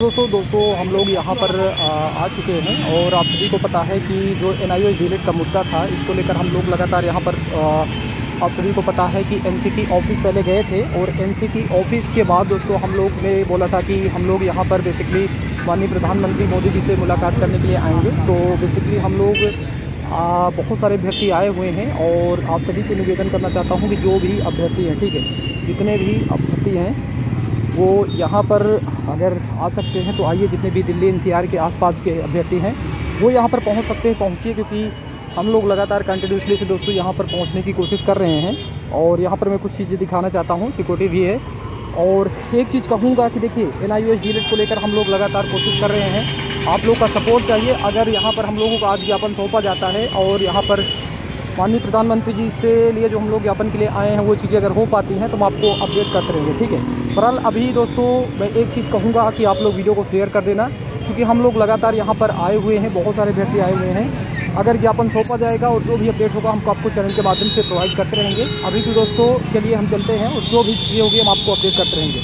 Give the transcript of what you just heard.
दोस्तों दोस्तों हम लोग यहाँ पर आ, चुके हैं और आप सभी को पता है कि जो एन आई डिलीट का मुद्दा था इसको लेकर हम लोग लगातार यहाँ पर आप सभी को पता है कि एन ऑफ़िस पहले गए थे और एन ऑफ़िस के बाद दोस्तों हम लोग ने बोला था कि हम लोग यहाँ पर बेसिकली माननीय प्रधानमंत्री मोदी जी से मुलाकात करने के लिए आएँगे। तो बेसिकली हम लोग आ, बहुत सारे अभ्यर्थी आए हुए हैं और आप सभी से निवेदन करना चाहता हूँ कि जो भी अभ्यर्थी हैं ठीक है जितने भी अभ्यर्थी हैं वो यहाँ पर अगर आ सकते हैं तो आइए जितने भी दिल्ली एनसीआर के आसपास के अभ्यर्थी हैं, वो यहाँ पर पहुँच सकते हैं, पहुँचिए क्योंकि हम लोग लगातार कंटिन्यूसली से दोस्तों यहाँ पर पहुँचने की कोशिश कर रहे हैं और यहाँ पर मैं कुछ चीज़ें दिखाना चाहता हूँ, सिक्योरिटी भी है। और एक चीज़ कहूँगा कि देखिए एन आई को लेकर हम लोग लगातार कोशिश कर रहे हैं। आप लोग का सपोर्ट चाहिए, अगर यहाँ पर हम लोगों को आज ज्ञापन सौंपा जाता है और यहाँ पर माननीय प्रधानमंत्री जी से लिए जो हम लोग ज्ञापन के लिए आए हैं, वो चीज़ें अगर हो पाती हैं तो हम आपको अपडेट करते रहेंगे, ठीक है? बहरहाल, अभी दोस्तों, मैं एक चीज़ कहूँगा कि आप लोग वीडियो को शेयर कर देना, क्योंकि हम लोग लगातार यहाँ पर आए हुए हैं, बहुत सारे व्यक्ति आए हुए हैं। अगर ज्ञापन सौंपा जाएगा और जो भी अपडेट होगा हमको आपको चैनल के माध्यम से प्रोवाइड करते रहेंगे। अभी भी दोस्तों, चलिए हम चलते हैं, और जो भी चीज़ें होगी, हम आपको अपडेट करते रहेंगे।